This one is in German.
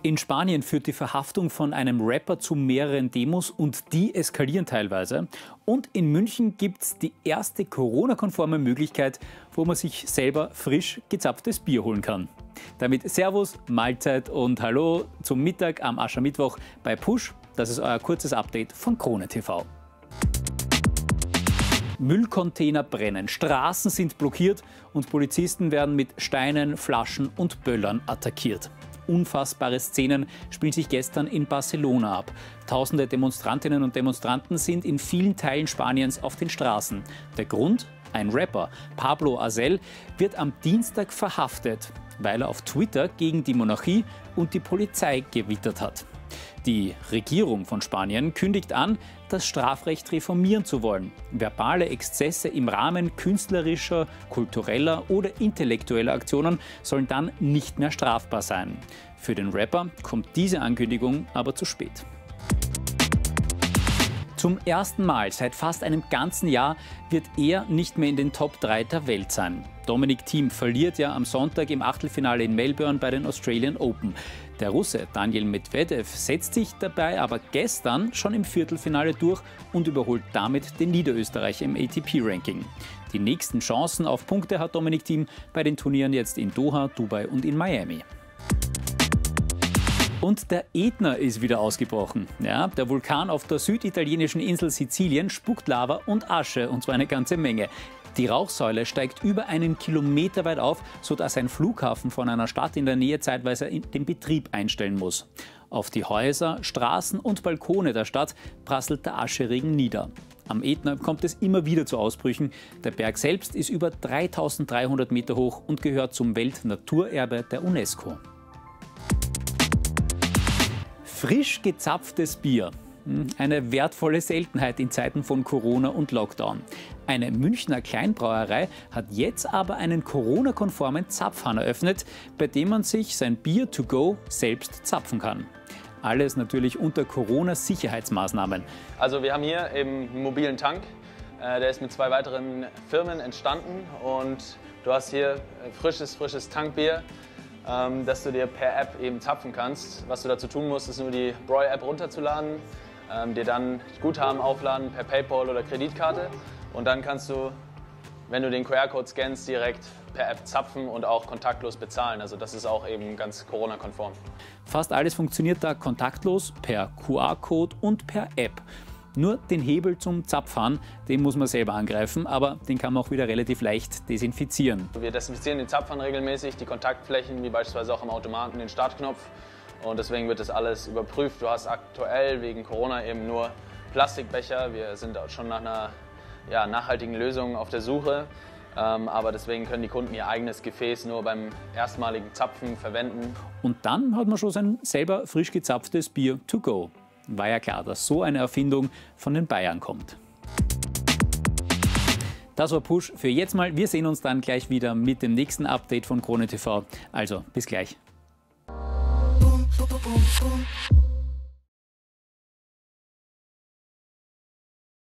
In Spanien führt die Verhaftung von einem Rapper zu mehreren Demos und die eskalieren teilweise. Und in München gibt es die erste Corona-konforme Möglichkeit, wo man sich selber frisch gezapftes Bier holen kann. Damit Servus, Mahlzeit und Hallo zum Mittag am Aschermittwoch bei Push. Das ist euer kurzes Update von Krone TV. Müllcontainer brennen, Straßen sind blockiert und Polizisten werden mit Steinen, Flaschen und Böllern attackiert unfassbare Szenen spielen sich gestern in Barcelona ab. Tausende Demonstrantinnen und Demonstranten sind in vielen Teilen Spaniens auf den Straßen. Der Grund? Ein Rapper, Pablo Azel, wird am Dienstag verhaftet, weil er auf Twitter gegen die Monarchie und die Polizei gewittert hat. Die Regierung von Spanien kündigt an, das Strafrecht reformieren zu wollen. Verbale Exzesse im Rahmen künstlerischer, kultureller oder intellektueller Aktionen sollen dann nicht mehr strafbar sein. Für den Rapper kommt diese Ankündigung aber zu spät. Zum ersten Mal seit fast einem ganzen Jahr wird er nicht mehr in den Top 3 der Welt sein. Dominik Thiem verliert ja am Sonntag im Achtelfinale in Melbourne bei den Australian Open. Der Russe Daniel Medvedev setzt sich dabei aber gestern schon im Viertelfinale durch und überholt damit den Niederösterreicher im ATP-Ranking. Die nächsten Chancen auf Punkte hat Dominik Thiem bei den Turnieren jetzt in Doha, Dubai und in Miami. Und der Ätna ist wieder ausgebrochen. Ja, der Vulkan auf der süditalienischen Insel Sizilien spuckt Lava und Asche, und zwar eine ganze Menge. Die Rauchsäule steigt über einen Kilometer weit auf, sodass ein Flughafen von einer Stadt in der Nähe zeitweise den Betrieb einstellen muss. Auf die Häuser, Straßen und Balkone der Stadt prasselt der Ascheregen nieder. Am Ätna kommt es immer wieder zu Ausbrüchen. Der Berg selbst ist über 3300 Meter hoch und gehört zum Weltnaturerbe der UNESCO. Frisch gezapftes Bier. Hm, eine wertvolle Seltenheit in Zeiten von Corona und Lockdown. Eine Münchner Kleinbrauerei hat jetzt aber einen Corona-konformen Zapfhahn eröffnet, bei dem man sich sein Bier to go selbst zapfen kann. Alles natürlich unter Corona-Sicherheitsmaßnahmen. Also wir haben hier einen mobilen Tank. Äh, der ist mit zwei weiteren Firmen entstanden und du hast hier frisches, frisches Tankbier ähm, dass du dir per App eben zapfen kannst. Was du dazu tun musst, ist nur die Broy-App runterzuladen, ähm, dir dann Guthaben aufladen per PayPal oder Kreditkarte und dann kannst du, wenn du den QR-Code scannst, direkt per App zapfen und auch kontaktlos bezahlen. Also das ist auch eben ganz Corona-konform. Fast alles funktioniert da kontaktlos per QR-Code und per App. Nur den Hebel zum Zapfhahn, den muss man selber angreifen, aber den kann man auch wieder relativ leicht desinfizieren. Wir desinfizieren den Zapfhahn regelmäßig, die Kontaktflächen, wie beispielsweise auch am Automaten den Startknopf. Und deswegen wird das alles überprüft. Du hast aktuell wegen Corona eben nur Plastikbecher. Wir sind schon nach einer ja, nachhaltigen Lösung auf der Suche. Ähm, aber deswegen können die Kunden ihr eigenes Gefäß nur beim erstmaligen Zapfen verwenden. Und dann hat man schon sein selber frisch gezapftes Bier to go war ja klar, dass so eine Erfindung von den Bayern kommt. Das war Push für jetzt mal. Wir sehen uns dann gleich wieder mit dem nächsten Update von Krone TV. Also bis gleich.